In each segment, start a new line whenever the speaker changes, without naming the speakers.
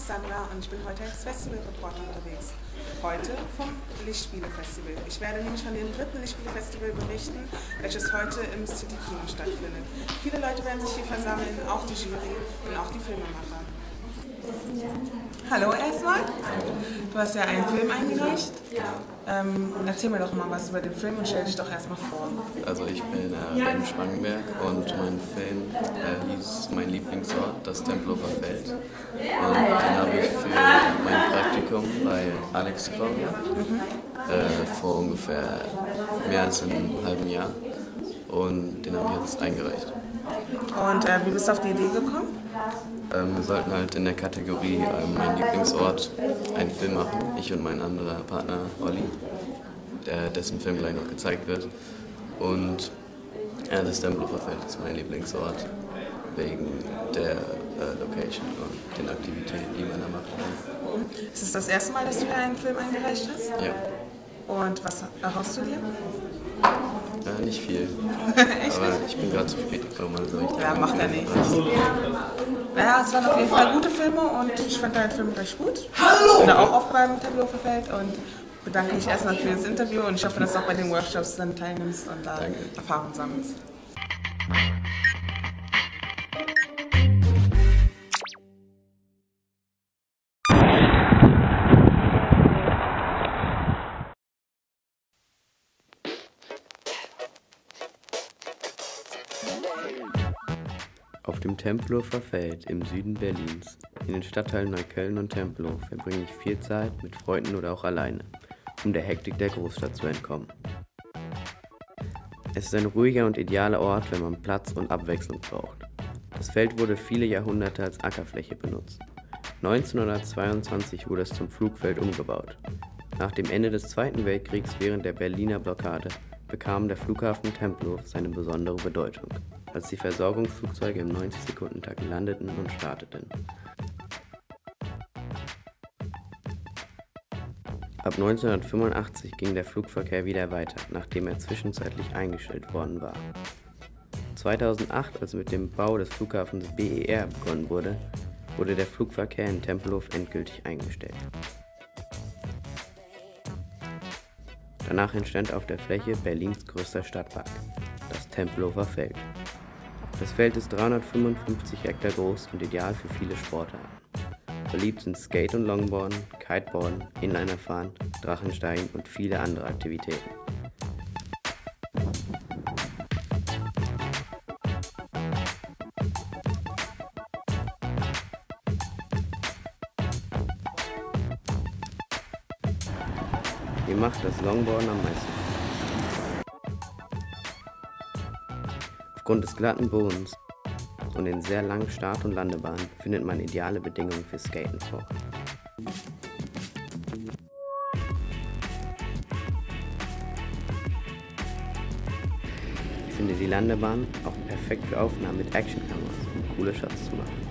ist Sandra und ich bin heute als Festivalreporter unterwegs. Heute vom Lichtspiele-Festival. Ich werde nämlich von dem dritten Lichtspiele-Festival berichten, welches heute im City Kino stattfindet. Viele Leute werden sich hier versammeln, auch die Jury und auch die Filmemacher. Hallo erstmal. Du hast ja einen Film eingereicht. Ähm, erzähl mir doch mal was über den Film und stell dich doch erstmal vor.
Also ich bin äh, Ben Spangenberg und mein Film äh, hieß Mein Lieblingsort, das Tempelhofer Feld. Und den habe ich für mein Praktikum bei Alex bekommen, mhm. äh, vor ungefähr mehr als einem halben Jahr. Und den habe ich jetzt eingereicht.
Und äh, wie bist du auf die Idee gekommen?
Ähm, wir sollten halt in der Kategorie ähm, Mein Lieblingsort einen Film machen. Ich und mein anderer Partner Olli, der, dessen Film gleich noch gezeigt wird. Und ja, das Tempelhofer Feld ist mein Lieblingsort wegen der äh, Location und den Aktivitäten, die man da macht.
Ist es das erste Mal, dass du hier einen Film eingereicht hast?
Ja.
Und was erhoffst du dir?
Ja, nicht viel. Aber ich bin gerade zu spät gekommen. Also
ich ja, macht ja nichts. Ja, es waren auf jeden Fall gute Filme und ich fand deinen Film recht gut. Hallo! Ich bin auch auf beim Tableau verfällt und bedanke mich erstmal für das Interview und ich hoffe, dass du auch bei den Workshops dann teilnimmst und da Danke. Erfahrungen sammelst.
Auf dem Tempelhofer Feld im Süden Berlins, in den Stadtteilen Neukölln und Tempelhof, verbringe ich viel Zeit mit Freunden oder auch alleine, um der Hektik der Großstadt zu entkommen. Es ist ein ruhiger und idealer Ort, wenn man Platz und Abwechslung braucht. Das Feld wurde viele Jahrhunderte als Ackerfläche benutzt. 1922 wurde es zum Flugfeld umgebaut. Nach dem Ende des Zweiten Weltkriegs während der Berliner Blockade bekam der Flughafen Tempelhof seine besondere Bedeutung als die Versorgungsflugzeuge im 90-Sekunden-Takt landeten und starteten. Ab 1985 ging der Flugverkehr wieder weiter, nachdem er zwischenzeitlich eingestellt worden war. 2008, als mit dem Bau des Flughafens BER begonnen wurde, wurde der Flugverkehr in Tempelhof endgültig eingestellt. Danach entstand auf der Fläche Berlins größter Stadtpark, das Tempelhofer Feld. Das Feld ist 355 Hektar groß und ideal für viele Sportarten. Beliebt sind Skate- und Longboarden, Kiteboarden, Inlinerfahren, Drachensteigen und viele andere Aktivitäten. Mir macht das Longboarden am meisten Aufgrund des glatten Bodens und den sehr langen Start- und Landebahnen findet man ideale Bedingungen für Skaten vor. Ich finde die Landebahn auch perfekt für Aufnahmen mit Actionkameras, um coole Shots zu machen.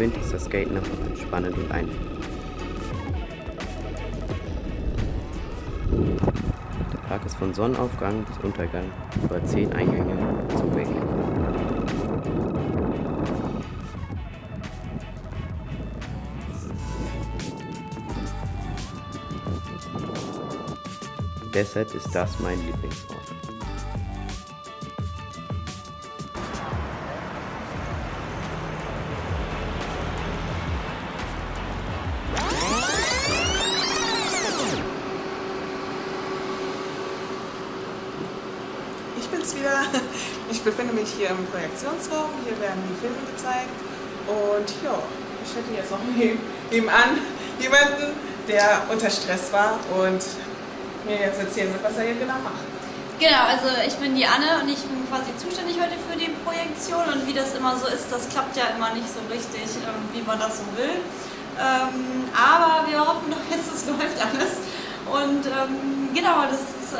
Rückenwind ist das Skaten einfach entspannend und einfach. Der Park ist von Sonnenaufgang bis Untergang über zehn Eingänge zugänglich. Deshalb ist das mein Lieblingsort.
Im Projektionsraum. Hier werden die Filme gezeigt. Und ja, ich hätte jetzt noch nebenan jemanden, der unter Stress war und mir jetzt erzählen wird, was er hier genau macht.
Genau, also ich bin die Anne und ich bin quasi zuständig heute für die Projektion und wie das immer so ist, das klappt ja immer nicht so richtig, ähm, wie man das so will. Ähm, aber wir hoffen doch jetzt, es läuft alles. Und ähm, genau, das ist,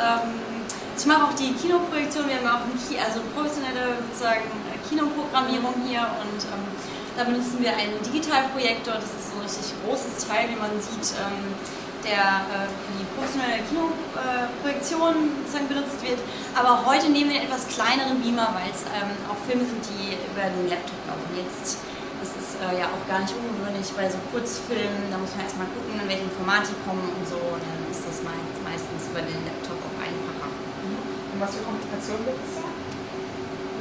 ich mache auch die Kinoprojektion. Wir haben auch ein also professionelle sozusagen Kinoprogrammierung hier und ähm, da benutzen wir einen Digitalprojektor. Das ist so ein richtig großes Teil, wie man sieht. Ähm, der äh, für die professionelle Kinoprojektion äh, benutzt wird. Aber heute nehmen wir einen etwas kleineren Beamer, weil es ähm, auch Filme sind, die über den Laptop laufen. Jetzt, das ist äh, ja auch gar nicht ungewöhnlich bei so Kurzfilmen, da muss man erstmal gucken, in welchem Format die kommen und so. Und dann ist das meistens über den Laptop.
Und was für Kommunikation gibt es da?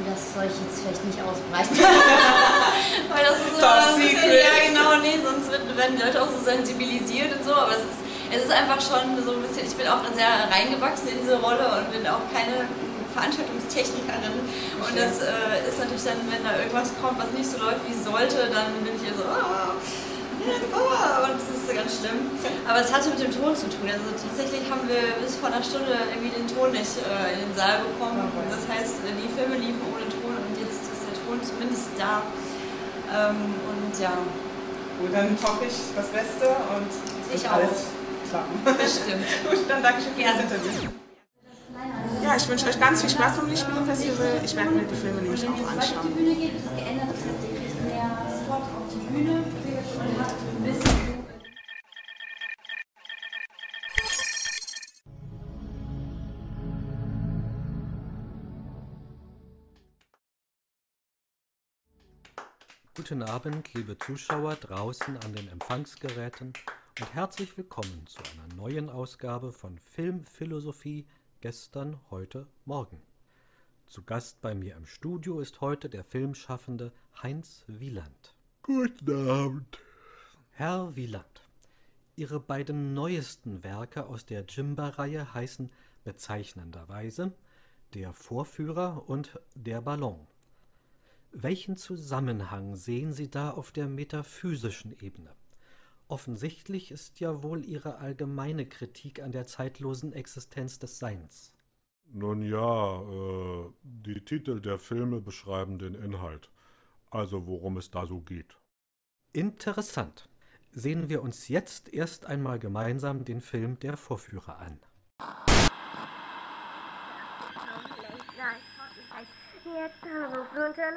Das soll ich jetzt vielleicht nicht ausbreiten. Weil das ist so
ein
bisschen, ja genau, nee, sonst werden die Leute auch so sensibilisiert und so, aber es ist es ist einfach schon so ein bisschen, ich bin auch sehr reingewachsen in diese Rolle und bin auch keine Veranstaltungstechnikerin. Und das äh, ist natürlich dann, wenn da irgendwas kommt, was nicht so läuft, wie es sollte, dann bin ich hier so, ah, oh, und das ist ganz schlimm. Aber es hatte mit dem Ton zu tun. Also tatsächlich haben wir bis vor einer Stunde irgendwie den Ton nicht äh, in den Saal bekommen. Das heißt, die Filme liefen ohne Ton und jetzt ist der Ton zumindest da. Ähm, und ja.
Gut, dann hoffe ich das Beste und
ich auch
klappen. Bestimmt. Gut, dann danke schön für das Interview. Ja, ich wünsche euch ganz viel Spaß beim Lichtspiele-Festival. Ich werde mir die Filme nämlich auch anschauen. Die Bühne geht, ist geändert, das heißt, ihr kriegt mehr Spot auf die Bühne
Guten Abend, liebe Zuschauer draußen an den Empfangsgeräten und herzlich willkommen zu einer neuen Ausgabe von Filmphilosophie gestern, heute, morgen. Zu Gast bei mir im Studio ist heute der Filmschaffende Heinz Wieland.
Guten Abend.
Herr Wieland, Ihre beiden neuesten Werke aus der Jimba-Reihe heißen bezeichnenderweise Der Vorführer und Der Ballon. Welchen Zusammenhang sehen Sie da auf der metaphysischen Ebene? Offensichtlich ist ja wohl Ihre allgemeine Kritik an der zeitlosen Existenz des Seins.
Nun ja, äh, die Titel der Filme beschreiben den Inhalt, also worum es da so geht.
Interessant. Sehen wir uns jetzt erst einmal gemeinsam den Film Der Vorführer an. Jetzt haben wir Herr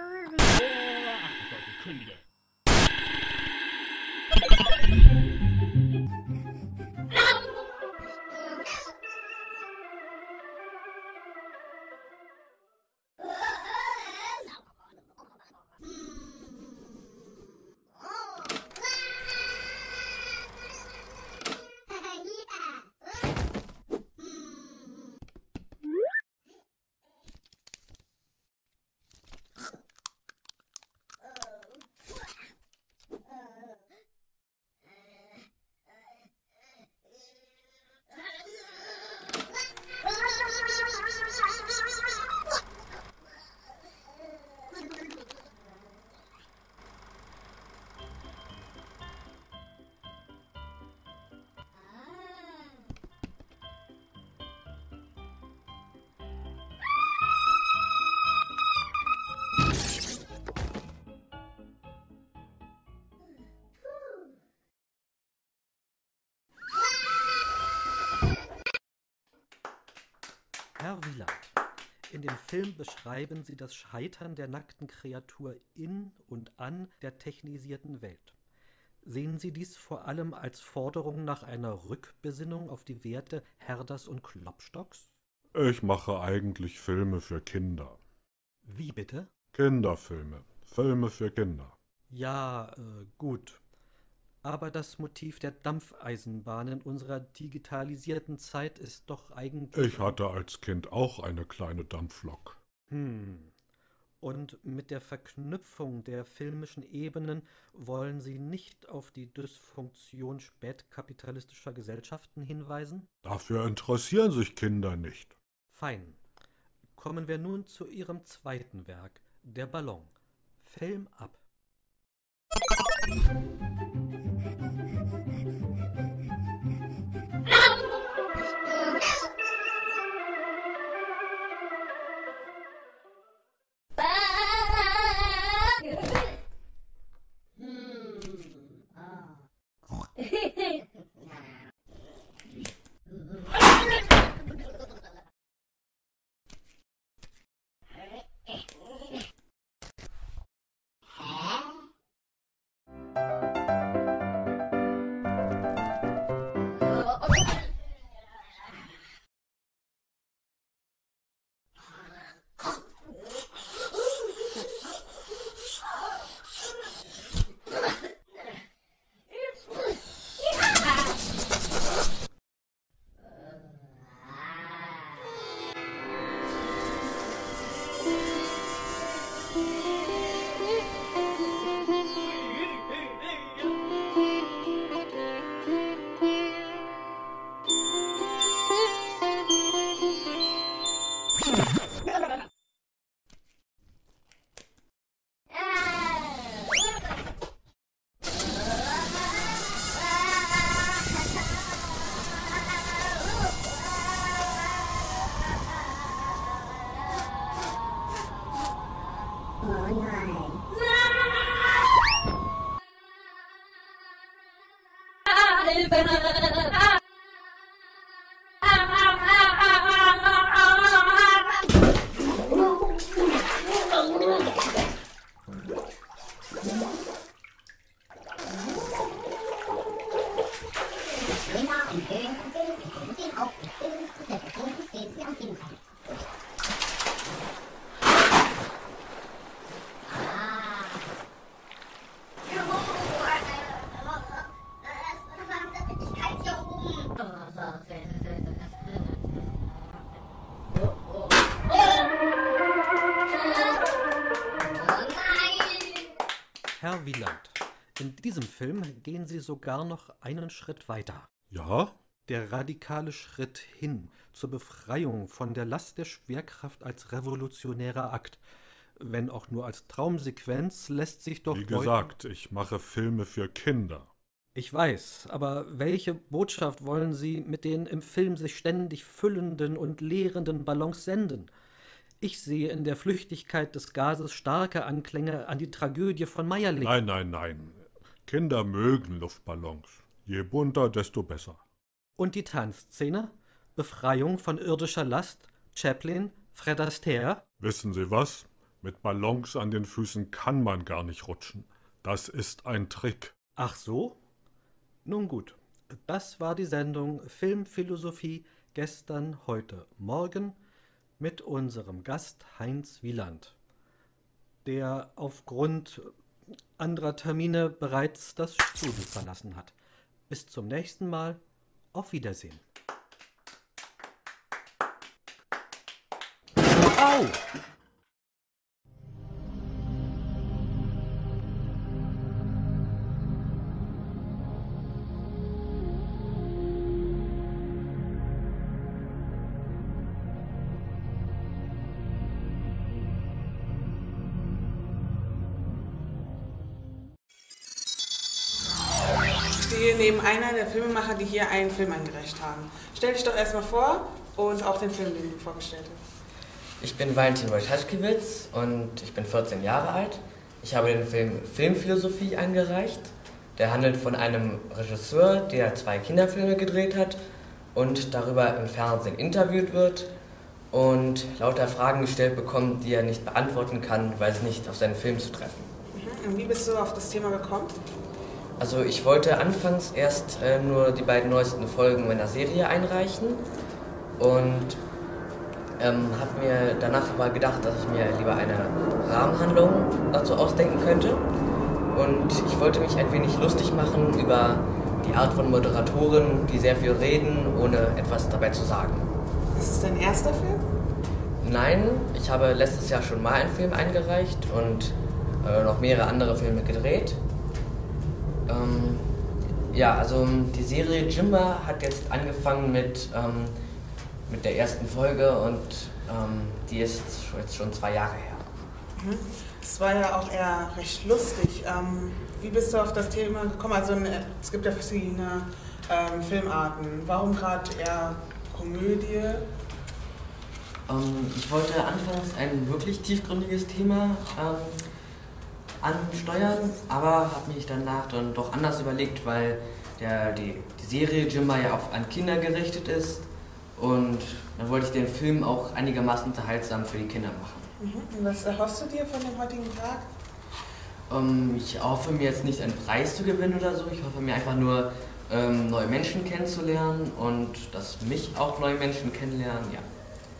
dem Film beschreiben Sie das Scheitern der nackten Kreatur in und an der technisierten Welt. Sehen Sie dies vor allem als Forderung nach einer Rückbesinnung auf die Werte Herders und Klopstocks?
Ich mache eigentlich Filme für Kinder.
Wie bitte?
Kinderfilme. Filme für Kinder.
Ja, äh, gut. Aber das Motiv der Dampfeisenbahn in unserer digitalisierten Zeit ist doch eigentlich.
Ich hatte als Kind auch eine kleine Dampflok.
Hm. Und mit der Verknüpfung der filmischen Ebenen wollen Sie nicht auf die Dysfunktion spätkapitalistischer Gesellschaften hinweisen?
Dafür interessieren sich Kinder nicht.
Fein. Kommen wir nun zu Ihrem zweiten Werk, Der Ballon. Film ab. In diesem Film gehen Sie sogar noch einen Schritt weiter.
Ja?
Der radikale Schritt hin zur Befreiung von der Last der Schwerkraft als revolutionärer Akt, wenn auch nur als Traumsequenz, lässt sich doch
Wie gesagt, ich mache Filme für Kinder.
Ich weiß, aber welche Botschaft wollen Sie mit den im Film sich ständig füllenden und leerenden Ballons senden? Ich sehe in der Flüchtigkeit des Gases starke Anklänge an die Tragödie von Meierling.
Nein, nein, nein. Kinder mögen Luftballons. Je bunter, desto besser.
Und die Tanzszene? Befreiung von irdischer Last? Chaplin? Fred Astaire?
Wissen Sie was? Mit Ballons an den Füßen kann man gar nicht rutschen. Das ist ein Trick.
Ach so? Nun gut, das war die Sendung Filmphilosophie gestern, heute, morgen mit unserem Gast Heinz Wieland, der aufgrund anderer Termine bereits das Studio verlassen hat. Bis zum nächsten Mal. Auf Wiedersehen. Au!
Stehe neben einer der Filmemacher, die hier einen Film eingereicht haben. Stell dich doch erstmal vor und auch den Film, den du vorgestellt hast.
Ich bin Valentin Wojtaschkiewicz und ich bin 14 Jahre alt. Ich habe den Film Filmphilosophie eingereicht. Der handelt von einem Regisseur, der zwei Kinderfilme gedreht hat und darüber im Fernsehen interviewt wird und lauter Fragen gestellt bekommt, die er nicht beantworten kann, weil sie nicht auf seinen Film zu treffen.
Mhm. Und wie bist du auf das Thema gekommen?
Also ich wollte anfangs erst äh, nur die beiden neuesten Folgen meiner Serie einreichen und ähm, habe mir danach aber gedacht, dass ich mir lieber eine Rahmenhandlung dazu ausdenken könnte. Und ich wollte mich ein wenig lustig machen über die Art von Moderatoren, die sehr viel reden, ohne etwas dabei zu sagen.
Ist es dein erster Film?
Nein, ich habe letztes Jahr schon mal einen Film eingereicht und äh, noch mehrere andere Filme gedreht. Ähm, ja, also die Serie Jimba hat jetzt angefangen mit, ähm, mit der ersten Folge und ähm, die ist jetzt schon zwei Jahre her.
Mhm. Es war ja auch eher recht lustig. Ähm, wie bist du auf das Thema gekommen? Also äh, es gibt ja verschiedene ähm, Filmarten. Warum gerade eher Komödie?
Ähm, ich wollte anfangs ein wirklich tiefgründiges Thema ähm, ansteuern, aber habe mich danach dann doch anders überlegt, weil der, die, die Serie Jimba ja auch an Kinder gerichtet ist und dann wollte ich den Film auch einigermaßen unterhaltsam für die Kinder machen.
Mhm. Und was erhoffst du dir von dem heutigen Tag?
Ähm, ich hoffe mir jetzt nicht einen Preis zu gewinnen oder so, ich hoffe mir einfach nur ähm, neue Menschen kennenzulernen und dass mich auch neue Menschen kennenlernen, ja.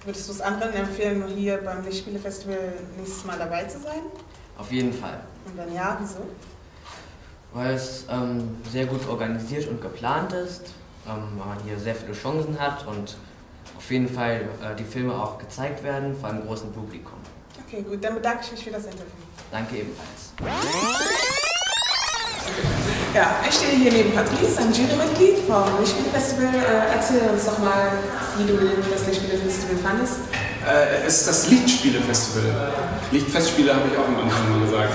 Würdest du es anderen empfehlen, hier beim Lichtspielefestival nächstes Mal dabei zu sein?
Auf jeden Fall.
Und wenn ja, wieso?
weil es ähm, sehr gut organisiert und geplant ist, ähm, weil man hier sehr viele Chancen hat und auf jeden Fall äh, die Filme auch gezeigt werden vor einem großen Publikum.
Okay, gut, dann bedanke ich mich für das Interview.
Danke ebenfalls.
Ja, ich stehe hier neben Patrice, ein Jurymitglied vom Lichtspielfestival. Äh, erzähl uns doch mal, wie du das Lichtspielfestival fandest.
Äh, es ist das Lichtspiele-Festival. Lichtfestspiele habe ich auch am Anfang mal gesagt.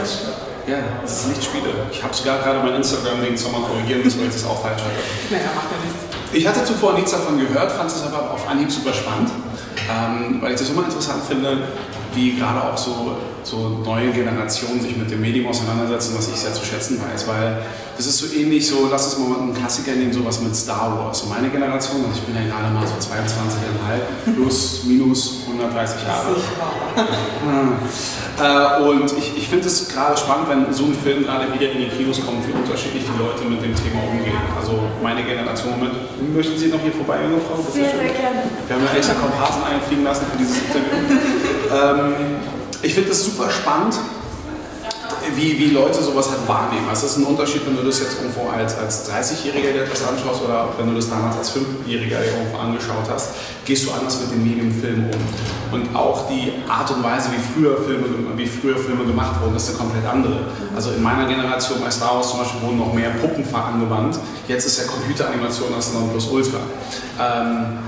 Ja, es ist Lichtspiele. Ich habe sogar gerade mein Instagram wegen Sommer korrigieren müssen, weil ich das auch falsch hatte.
Naja, macht ja nichts.
Ich hatte zuvor nichts davon gehört, fand es aber auf Anhieb super spannend, ähm, weil ich das immer interessant finde, wie gerade auch so, so neue Generationen sich mit dem Medium auseinandersetzen, was ich sehr zu schätzen weiß, weil das ist so ähnlich, so lass es mal einen Klassiker nehmen, sowas mit Star Wars. So meine Generation, also ich bin ja gerade mal so 22,5, plus, minus 130 Jahre. Äh, und ich, ich finde es gerade spannend, wenn so ein Film gerade wieder in die Kinos kommt, wie unterschiedlich die Leute mit dem Thema umgehen. Also meine Generation mit. Möchten Sie noch hier vorbei, junge Frau?
Sehr, sehr gerne.
Wir haben ja extra Komparsen einfliegen lassen für dieses Interview. ähm, ich finde es super spannend, wie, wie Leute sowas halt wahrnehmen. Es ist ein Unterschied, wenn du das jetzt irgendwo als, als 30-Jähriger dir das anschaust oder wenn du das damals als 5-Jähriger dir irgendwo angeschaut hast, gehst du anders mit dem Medium Film um. Und auch die Art und Weise, wie früher Filme, wie früher Filme gemacht wurden, ist eine komplett andere. Also in meiner Generation bei Star Wars zum Beispiel wurden noch mehr Puppen angewandt. Jetzt ist ja Computeranimation das Nonplusultra. Ähm,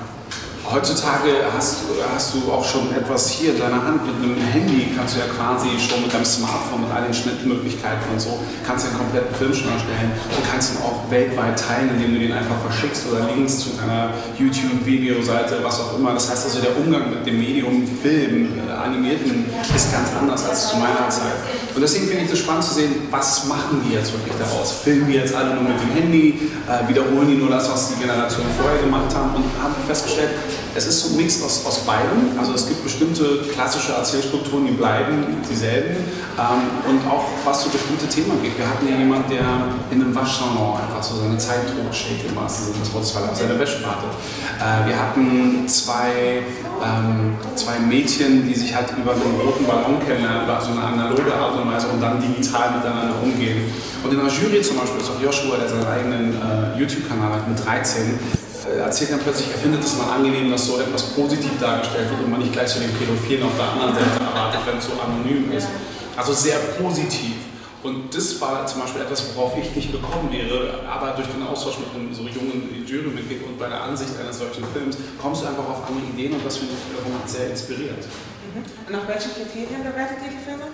Heutzutage hast, hast du auch schon etwas hier in deiner Hand. Mit einem Handy kannst du ja quasi schon mit deinem Smartphone, mit all den Schnittmöglichkeiten und so, kannst du einen kompletten Film schon erstellen und kannst ihn auch weltweit teilen, indem du den einfach verschickst oder Links zu deiner YouTube-Videoseite, was auch immer. Das heißt also, der Umgang mit dem Medium Film, äh, Animierten, ist ganz anders als zu meiner Zeit. Und deswegen finde ich das spannend zu sehen, was machen die jetzt wirklich daraus? Filmen die jetzt alle nur mit dem Handy, äh, wiederholen die nur das, was die Generation vorher gemacht haben und haben festgestellt, es ist so ein Mix aus, aus beidem. Also es gibt bestimmte klassische Erzählstrukturen, die bleiben dieselben. Ähm, und auch was so bestimmte Themen geht. Wir hatten ja jemanden, der in einem Waschsalon einfach so seine Zeit totschlägt, im wahrsten Sinne des Wortes, weil er auf seine Wäsche wartet. Äh, wir hatten zwei, ähm, zwei Mädchen, die sich halt über einen roten Ballon kennenlernen, über so eine analoge Art und Weise und dann digital miteinander umgehen. Und in der Jury zum Beispiel ist auch Joshua, der seinen eigenen äh, YouTube-Kanal hat mit 13, äh, erzählt dann plötzlich, er findet es mal angenehm, dass so etwas positiv dargestellt wird und man nicht gleich so den Pädophilen auf der anderen Seite erwartet, wenn es so anonym ist. Also sehr positiv. Und das war zum Beispiel etwas, worauf ich nicht gekommen wäre, aber durch den Austausch mit einem so jungen Jurymitglied und bei der Ansicht eines solchen Films kommst du einfach auf andere Ideen und das finde ich wiederum sehr inspiriert.
Mhm. Und nach welchen Kriterien bewertet ihr die Filme?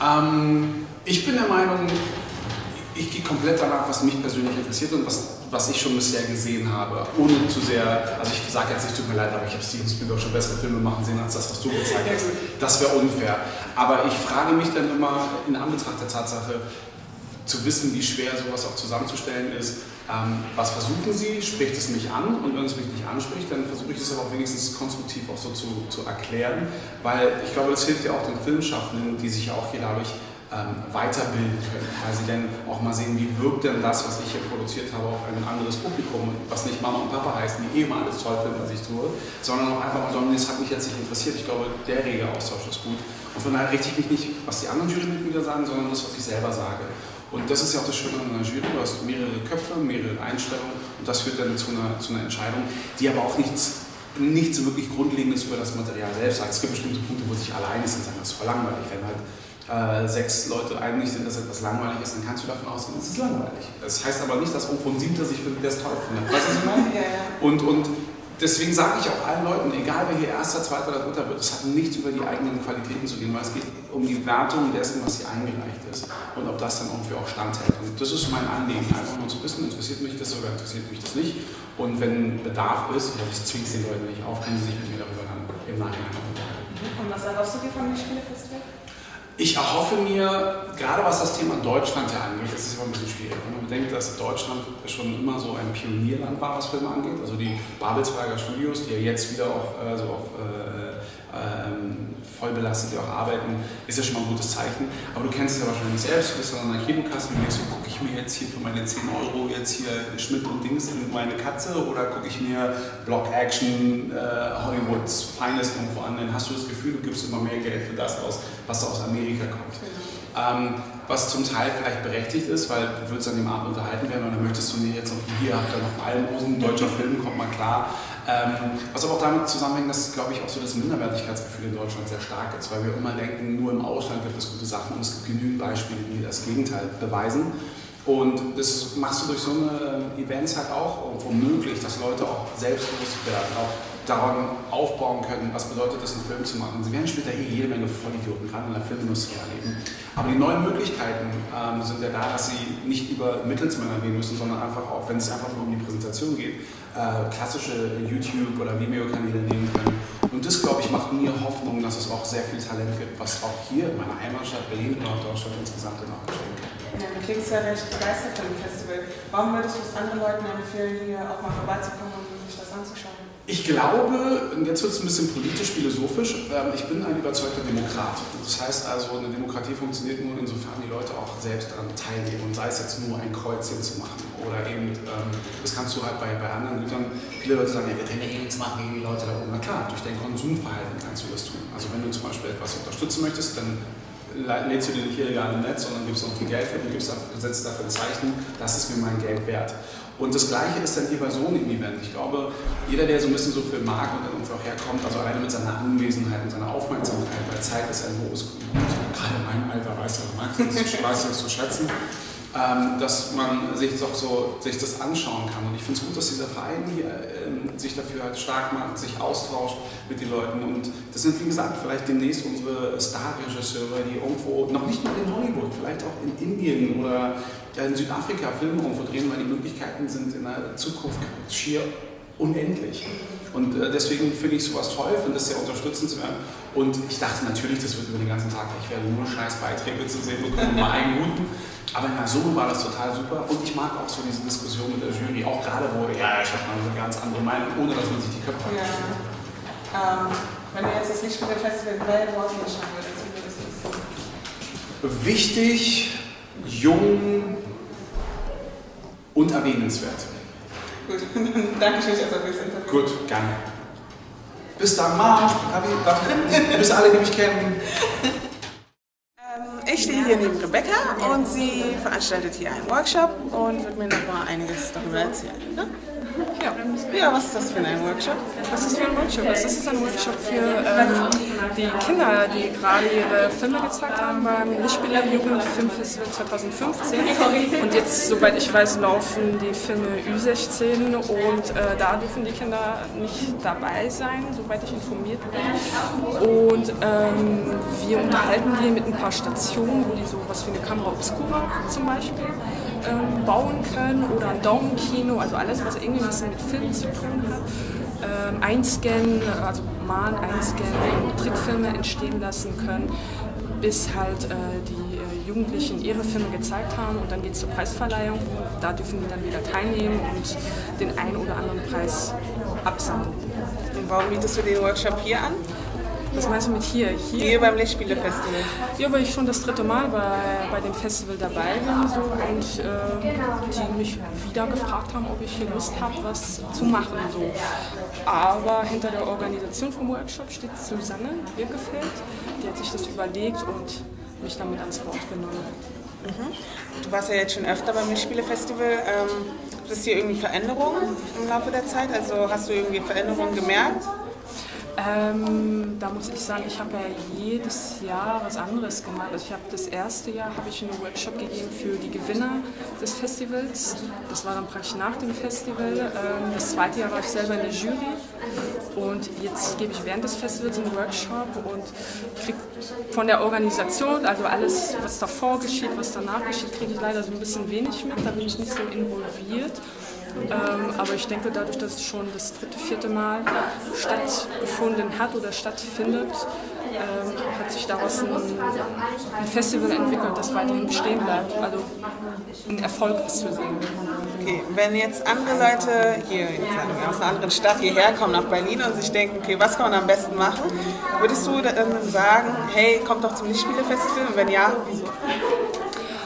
Ähm, ich bin der Meinung, ich gehe komplett danach, was mich persönlich interessiert und was, was ich schon bisher gesehen habe. Ohne zu sehr, also ich sage jetzt nicht, tut mir leid, aber ich habe Steven Spielberg schon bessere Filme machen sehen als das, was du gezeigt hast. Das wäre unfair. Aber ich frage mich dann immer in Anbetracht der Tatsache, zu wissen, wie schwer sowas auch zusammenzustellen ist. Ähm, was versuchen Sie? Spricht es mich an? Und wenn es mich nicht anspricht, dann versuche ich es aber auch wenigstens konstruktiv auch so zu, zu erklären, weil ich glaube, das hilft ja auch den Filmschaffenden, die sich ja auch hier dadurch ähm, weiterbilden können, weil sie dann auch mal sehen, wie wirkt denn das, was ich hier produziert habe, auf ein anderes Publikum, was nicht Mama und Papa heißt, die eh mal alles toll finden, was ich tue, sondern auch einfach sagen, das hat mich jetzt nicht interessiert. Ich glaube, der rege Austausch ist gut. Und von daher richte ich mich nicht, was die anderen Jurymitglieder sagen, sondern das, was ich selber sage. Und das ist ja auch das Schöne an einer Jury, du hast mehrere Köpfe, mehrere Einstellungen und das führt dann zu einer, zu einer Entscheidung, die aber auch nichts nichts wirklich Grundlegendes über das Material selbst sagt. Es gibt bestimmte Punkte, wo sich alle einig sind, sagen, das ist voll langweilig, wenn halt äh, sechs Leute einig sind, dass etwas langweilig ist, dann kannst du davon ausgehen, es ist langweilig. Das heißt aber nicht, dass ein Siebter sich der es toll findet. Weißt du, was ich meine?
Ja, ja.
Und, und deswegen sage ich auch allen Leuten, egal wer hier Erster, Zweiter oder Dritter wird, es hat nichts über die eigenen Qualitäten zu gehen, weil es geht um die Wertung dessen, was hier eingereicht ist und ob das dann irgendwie auch standhält. Und das ist mein Anliegen, einfach nur zu wissen, interessiert mich das oder interessiert mich das nicht. Und wenn Bedarf ist, ich zwinge es den Leuten nicht auf, können sie sich mit mir darüber dann im Nachhinein unterhalten.
Und was erhoffst du dir vom Spielefestival?
Ich erhoffe mir, gerade was das Thema Deutschland ja angeht, das ist immer ein bisschen schwierig. Wenn man bedenkt, dass Deutschland schon immer so ein Pionierland war, was Filme angeht, also die Babelsberger Studios, die ja jetzt wieder auch äh, auf äh, ähm, voll belastet, die auch arbeiten, ist ja schon mal ein gutes Zeichen. Aber du kennst es ja wahrscheinlich selbst, du bist dann an der Kinokasse und denkst, so, gucke ich mir jetzt hier für meine 10 Euro jetzt hier Schmidt und Dings in meine Katze oder gucke ich mir Block Action, äh, Hollywoods Finest irgendwo an, dann hast du das Gefühl, du gibst immer mehr Geld für das aus, was aus Amerika kommt. Ähm, was zum Teil vielleicht berechtigt ist, weil du würdest an dem Abend unterhalten werden und dann möchtest du mir jetzt noch hier, habt ihr noch Almosen, deutscher Film, kommt mal klar. Ähm, was aber auch damit zusammenhängt, dass, glaube ich, auch so das Minderwertigkeitsgefühl in Deutschland sehr stark ist, weil wir immer denken, nur im Ausland gibt es gute Sachen und es gibt genügend Beispiele, die das Gegenteil beweisen. Und das machst du durch so eine äh, Events halt auch irgendwo möglich, dass Leute auch selbstbewusst werden, auch daran aufbauen können, was bedeutet es, einen Film zu machen. Sie werden später eh jede Menge Vollidioten, gerade in der Filmindustrie erleben. Aber die neuen Möglichkeiten ähm, sind ja da, dass sie nicht über Mittelsmänner gehen müssen, sondern einfach auch, wenn es einfach nur um die Präsentation geht, äh, klassische YouTube- oder Vimeo-Kanäle nehmen können Und das, glaube ich, macht mir Hoffnung, dass es auch sehr viel Talent gibt, was auch hier in meiner Heimatstadt Berlin und auch Deutschland insgesamt dann auch geschehen kann.
Ja, du klingst ja recht begeistert von dem Festival. Warum würdest du es anderen Leuten empfehlen, hier auch mal vorbeizukommen und sich das anzuschauen?
Ich glaube, und jetzt wird es ein bisschen politisch-philosophisch, ähm, ich bin ein überzeugter Demokrat. Das heißt also, eine Demokratie funktioniert nur insofern die Leute auch selbst daran teilnehmen und sei es jetzt nur ein Kreuzchen zu machen oder eben, ähm, das kannst du halt bei, bei anderen Gütern, viele Leute sagen, ja, wir können ja eh nichts machen gegen die Leute da oben. Na klar, durch dein Konsumverhalten kannst du das tun. Also wenn du zum Beispiel etwas unterstützen möchtest, dann lädst du dir nicht illegal im Netz, sondern gibst auch viel Geld für und gibst, setzt dafür ein Zeichen, das ist mir mein Geld wert. Und das Gleiche ist dann hier bei so einem Event. Ich glaube, jeder, der so ein bisschen so viel mag und dann irgendwie auch herkommt, also alleine mit seiner Anwesenheit und seiner Aufmerksamkeit, weil Zeit ist ein hohes Gut, gerade in meinem Alter weiß er, mag weiß das zu schätzen, dass man sich doch so sich das anschauen kann. Und ich finde es gut, dass dieser Verein hier ähm, sich dafür halt stark macht, sich austauscht mit den Leuten. Und das sind, wie gesagt, vielleicht demnächst unsere Starregisseure, die irgendwo, noch nicht mal in Hollywood, vielleicht auch in Indien oder in Südafrika Filme irgendwo drehen, weil die Möglichkeiten sind in der Zukunft schier unendlich. Und äh, deswegen finde ich sowas toll, finde es sehr unterstützenswert. Und ich dachte natürlich, das wird über den ganzen Tag, ich werde nur scheiß Beiträge zu sehen bekommen, mal einen guten. Aber in der Summe war das total super. Und ich mag auch so diese Diskussion mit der Jury, auch gerade wo, ja, ich habe mal eine ganz andere Meinung, ohne dass man sich die Köpfe
ja. ähm, Wenn du jetzt das Lichtspiele-Festival in drei Worten beschreiben würdest, wie würdest du das
Wichtig, jung und erwähnenswert.
Gut, danke schön erstmal fürs Interview.
Gut, gerne. Bis dann, Gabi, bis alle, die mich kennen.
Ähm, ich stehe hier neben Rebecca und sie veranstaltet hier einen Workshop und wird mir noch mal einiges darüber erzählen. Ne?
Ja.
was ist das für ein Workshop?
Was ist für ein Workshop? Das ist ein Workshop für ähm, die Kinder, die gerade ihre Filme gezeigt haben beim Lichtspieler Jugend Filmfestival 2015. Und jetzt, soweit ich weiß, laufen die Filme Ü16 und äh, da dürfen die Kinder nicht dabei sein, soweit ich informiert bin. Und ähm, wir unterhalten die mit ein paar Stationen, wo die so was wie eine Kamera Obscura zum Beispiel ähm, bauen können oder ein Daumenkino, also alles, was irgendwie was mit Film zu tun hat. Ähm, einscannen, also malen, einscannen Trickfilme entstehen lassen können, bis halt äh, die äh, Jugendlichen ihre Filme gezeigt haben und dann geht es zur Preisverleihung. Da dürfen die dann wieder teilnehmen und den einen oder anderen Preis absammeln.
Und warum bietest du den Workshop hier an?
Was meinst du mit hier?
Hier, hier beim Lichtspiele-Festival.
Ja, weil ich schon das dritte Mal bei, bei dem Festival dabei bin so, und äh, die mich wieder gefragt haben, ob ich hier Lust habe, was zu machen. So. Aber hinter der Organisation vom Workshop steht Susanne Birkefeld. Die hat sich das überlegt und mich damit ans Wort genommen.
Mhm. Du warst ja jetzt schon öfter beim Lichtspiele-Festival. Ähm, gibt es hier irgendwie Veränderungen im Laufe der Zeit? Also hast du irgendwie Veränderungen gemerkt?
Ähm, da muss ich sagen, ich habe ja jedes Jahr was anderes gemacht. Also ich habe das erste Jahr habe ich einen Workshop gegeben für die Gewinner des Festivals. Das war dann praktisch nach dem Festival. Ähm, das zweite Jahr war ich selber in der Jury und jetzt gebe ich während des Festivals einen Workshop und kriege von der Organisation, also alles, was davor geschieht, was danach geschieht, kriege ich leider so ein bisschen wenig mit. Da bin ich nicht so involviert. Ähm, aber ich denke, dadurch, dass es schon das dritte, vierte Mal stattgefunden hat oder stattfindet, ähm, hat sich daraus ein, ein, Festival entwickelt, das weiterhin bestehen bleibt. Also ein Erfolg ist zu sehen.
Okay, wenn jetzt andere Leute hier aus einer anderen Stadt hierher kommen nach Berlin und sich denken, okay, was kann man am besten machen, würdest du dann sagen, hey, kommt doch zum Lichtspiele-Festival? Und wenn ja, wieso?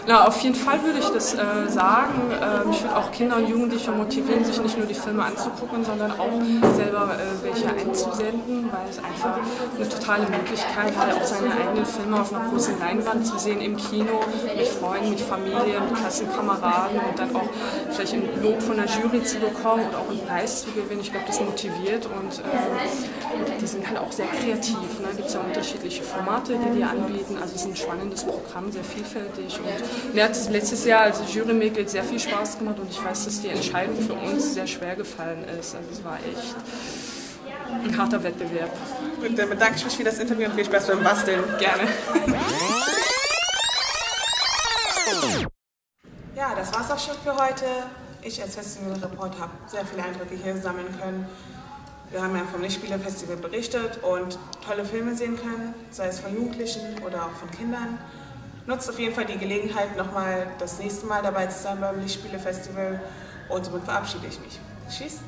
Na, auf jeden Fall würde ich das äh, sagen. Ähm, ich würde auch Kinder und Jugendliche motivieren, sich nicht nur die Filme anzugucken, sondern auch selber äh, welche einzusenden, weil es einfach eine totale Möglichkeit hat, auch seine eigenen Filme auf einer großen Leinwand zu sehen, im Kino, mit Freunden, mit Familie, mit Klassenkameraden und dann auch vielleicht ein Lob von der Jury zu bekommen und auch einen Preis zu gewinnen. Ich glaube, das motiviert und äh, die sind halt auch sehr kreativ. Ne? Es gibt ja unterschiedliche Formate, die die anbieten. Also es ist ein spannendes Programm, sehr vielfältig und mir hat es letztes Jahr als Jurymitglied sehr viel Spaß gemacht und ich weiß, dass die Entscheidung für uns sehr schwer gefallen ist. Also es war echt ein harter Wettbewerb.
Gut, dann bedanke ich mich für das Interview und viel Spaß beim Basteln.
Gerne.
Ja, das war's auch schon für heute. Ich als Festivalreporter habe sehr viele Eindrücke hier sammeln können. Wir haben ja vom Lichtspiele-Festival berichtet und tolle Filme sehen können, sei es von Jugendlichen oder auch von Kindern. Nutzt auf jeden Fall die Gelegenheit, nochmal das nächste Mal dabei zu sein beim Lichtspiele-Festival und somit verabschiede ich mich. Tschüss!